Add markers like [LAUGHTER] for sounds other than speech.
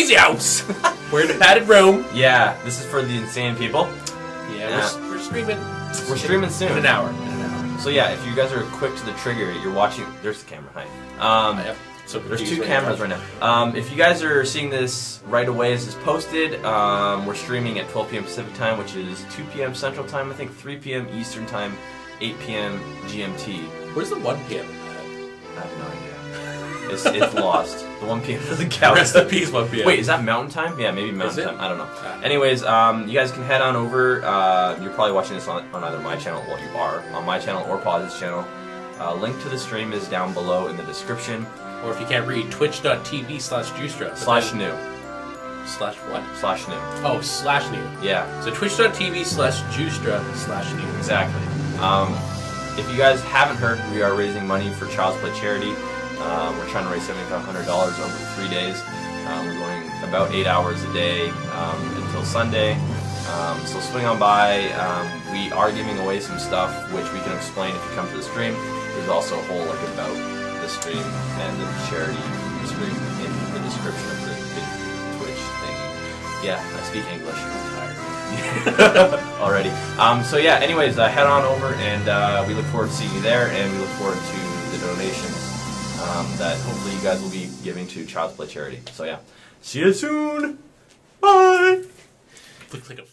crazy house. we're in a padded room. Yeah, this is for the insane people. Yeah, We're, we're streaming. We're streaming soon. in an hour. In an hour. So yeah, if you guys are quick to the trigger, you're watching. There's the camera. Hi. Um, I am so There's two right cameras now. right now. Um, if you guys are seeing this right away as it's posted, um, we're streaming at 12 p.m. Pacific time, which is 2 p.m. Central time, I think 3 p.m. Eastern time, 8 p.m. GMT. Where's the 1 p.m. It's, it's lost. The 1 p.m. doesn't count. Rest in peace, 1 p.m. Wait, is that Mountain Time? Yeah, maybe Mountain? Time. I don't know. Ah. Anyways, um, you guys can head on over. Uh, you're probably watching this on, on either my channel, well, you are, on my channel or Pause's channel. Uh, link to the stream is down below in the description. Or if you can't read, twitch.tv slash Juicedrop. Slash new. Slash what? Slash new. Oh, slash new. Yeah. So twitch.tv slash Juicedrop slash new. Exactly. Um, if you guys haven't heard, we are raising money for Child's Play charity. Um, we're trying to raise $7,500 over three days. Um, we're going about eight hours a day um, until Sunday. Um, so swing on by. Um, we are giving away some stuff, which we can explain if you come to the stream. There's also a whole like about the stream and the charity stream in the description of the Twitch thingy. Yeah, I speak English. I'm tired. [LAUGHS] already. Um, so yeah. Anyways, uh, head on over, and uh, we look forward to seeing you there, and we look forward to the donations um, that hopefully you guys will be giving to Child's Play charity. So yeah, see you soon. Bye. Looks like a